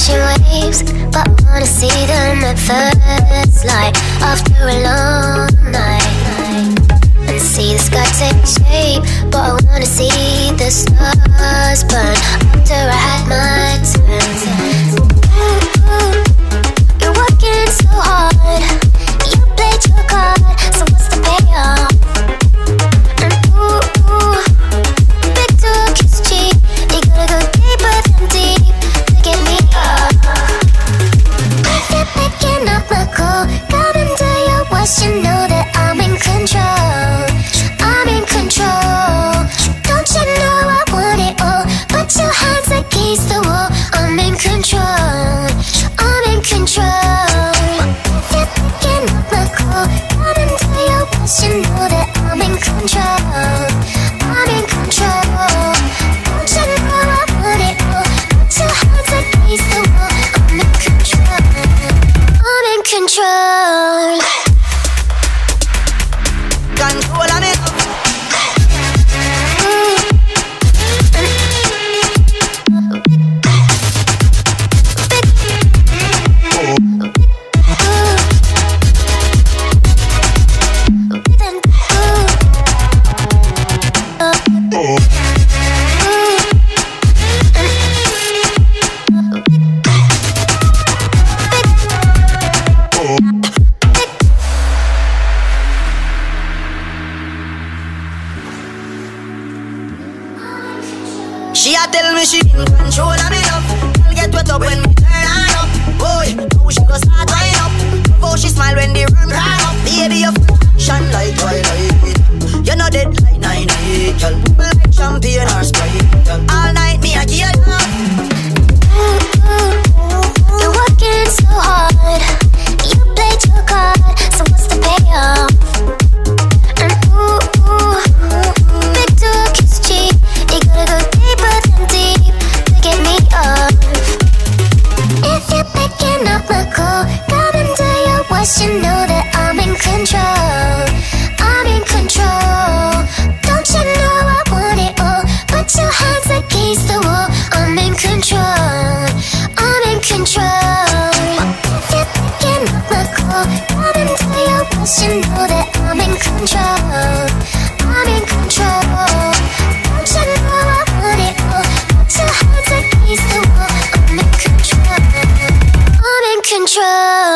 crashing waves, but I wanna see them at first light after a long night. And see the sky take shape, but I wanna see the stars burn after I 新的。She a tell me she in control of me love. Girl get wet up when me turn on up. Boy, how she go start wind up. How she smile when the room turn up. Baby, you shine like twilight. You know dead like nine eight, girl. Like champagne or Sprite. Against the wall. I'm in control. I'm in control. Picking up my call, come do your worst. You know that I'm in control. I'm in control. Don't you know I want it all? Put your hands against the wall. I'm in control. I'm in. Control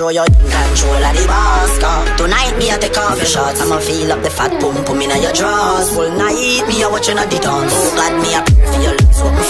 Show your control of the car. Tonight me a take off your shots. I'ma feel up the fat pump pum in your drawers. Full night me a watching a the dance. Oh God me a pray for your lips